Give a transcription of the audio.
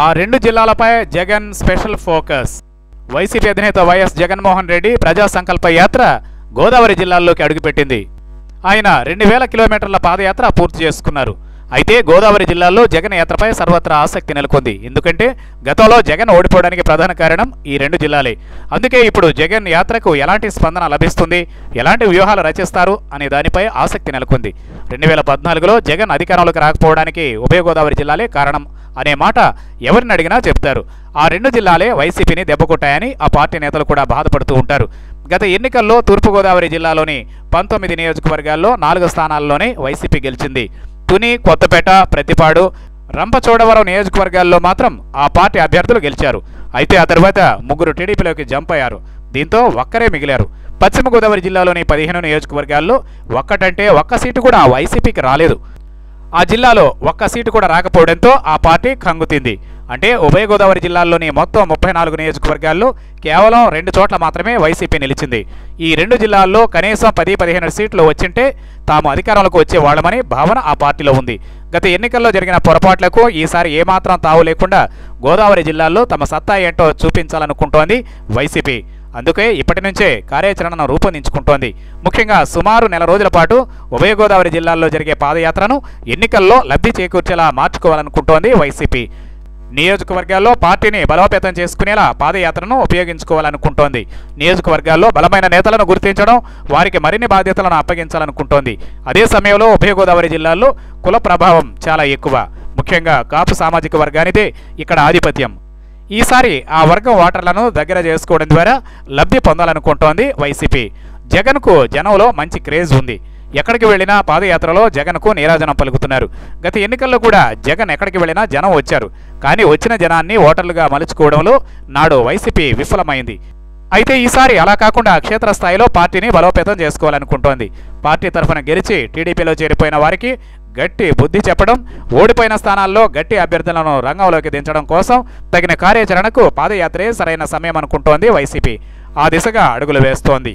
ఆ రెండు జిల్లాలపై జగన్ స్పెషల్ ఫోకస్. వైసీపీ అధినేత వైఎస్ జగన్మోహన్ రెడ్డి ప్రజా సంకల్ప యాత్ర గోదావరి జిల్లాల్లోకి అడుగుపెట్టింది. ఆయన రెండు వేల కిలోమీటర్ల పాదయాత్ర పూర్తి చేసుకున్నారు. అయితే గోదావరి జిల్లాలో జగన్ యాత్రపై సర్వత్రా ఆసక్తి నెలకొంది. ఎందుకంటే గతంలో జగన్ ఓడిపోవడానికి ప్రధాన కారణం ఈ రెండు జిల్లాలే. అందుకే ఇప్పుడు జగన్ యాత్రకు ఎలాంటి స్పందన లభిస్తుంది ఎలాంటి వ్యూహాలు రచిస్తారు అనే దానిపై ఆసక్తి నెలకొంది. రెండు వేల పద్నాలుగులో జగన్ అధికారంలోకి రాకపోవడానికి ఉభయ గోదావరి జిల్లాలే కారణం. అనే మాట ఎవరిని అడిగినా చెప్తారు. ఆ రెండు జిల్లాలే వైసీపీని దెబ్బకొట్టాయని ఆ పార్టీ నేతలు కూడా బాధపడుతూ ఉంటారు. గత ఎన్నికల్లో తూర్పుగోదావరి జిల్లాలోని పంతొమ్మిది నియోజకవర్గాల్లో నాలుగు స్థానాల్లోనే వైసీపీ గెలిచింది. తుని కొత్తపేట ప్రతిపాడు రంపచోడవరం నియోజకవర్గాల్లో మాత్రం ఆ పార్టీ అభ్యర్థులు గెలిచారు. అయితే ఆ తర్వాత ముగ్గురు టీడీపీలోకి జంప్ అయ్యారు. దీంతో ఒక్కరే మిగిలారు. పశ్చిమ గోదావరి జిల్లాలోని పదిహేను నియోజకవర్గాల్లో ఒక్కటంటే ఒక్క సీటు కూడా వైసీపీకి రాలేదు. ఆ జిల్లాలో ఒక్క సీటు కూడా రాకపోవడంతో ఆ పార్టీ కంగుతింది. అంటే ఉభయ గోదావరి జిల్లాల్లోని మొత్తం ముప్పై నాలుగు నియోజకవర్గాల్లో కేవలం రెండు చోట్ల మాత్రమే వైసీపీ నిలిచింది. ఈ రెండు జిల్లాల్లో కనీసం పది పదిహేను సీట్లు వచ్చింటే తాము అధికారంలోకి వచ్చేవాళ్ళమని భావన ఆ పార్టీలో ఉంది. గత ఎన్నికల్లో జరిగిన పొరపాట్లకు ఈసారి ఏమాత్రం తావు లేకుండా గోదావరి జిల్లాల్లో తమ సత్తా ఏంటో చూపించాలనుకుంటోంది వైసీపీ. అందుకే ఇప్పటి నుంచే కార్యాచరణను రూపొందించుకుంటోంది. ముఖ్యంగా సుమారు నెల రోజుల పాటు ఉభయ గోదావరి జిల్లాల్లో జరిగే పాదయాత్రను ఎన్నికల్లో లబ్ధి చేకూర్చేలా మార్చుకోవాలనుకుంటోంది వైసీపీ. నియోజకవర్గాల్లో పార్టీని బలోపేతం చేసుకునేలా పాదయాత్రను ఉపయోగించుకోవాలనుకుంటోంది. నియోజకవర్గాల్లో బలమైన నేతలను గుర్తించడం వారికి మరిన్ని బాధ్యతలను అప్పగించాలనుకుంటోంది. అదే సమయంలో ఉభయ గోదావరి జిల్లాల్లో కుల ప్రభావం చాలా ఎక్కువ. ముఖ్యంగా కాపు సామాజిక వర్గానిదే ఇక్కడ ఆధిపత్యం. ఈసారి ఆ వర్గం ఓటర్లను దగ్గర చేసుకోవడం ద్వారా లబ్ధి పొందాలనుకుంటోంది వైసీపీ. జగన్కు జనంలో మంచి క్రేజ్ ఉంది. ఎక్కడికి వెళ్ళినా పాదయాత్రలో జగన్కు నీరాజనం పలుకుతున్నారు. గత ఎన్నికల్లో కూడా జగన్ ఎక్కడికి వెళ్ళినా జనం వచ్చారు. కానీ వచ్చిన జనాన్ని ఓటర్లుగా మలుచుకోవడంలో నాడు వైసీపీ విఫలమైంది. అయితే ఈసారి అలా కాకుండా క్షేత్రస్థాయిలో పార్టీని బలోపేతం చేసుకోవాలనుకుంటోంది. పార్టీ తరఫున గెలిచి టీడీపీలో చేరిపోయిన వారికి గట్టి బుద్ధి చెప్పడం ఓడిపోయిన స్థానాల్లో గట్టి అభ్యర్థులను రంగంలోకి దించడం కోసం తగిన కార్యాచరణకు పాదయాత్రే సరైన సమయం అనుకుంటోంది వైసీపీ. ఆ దిశగా అడుగులు వేస్తోంది.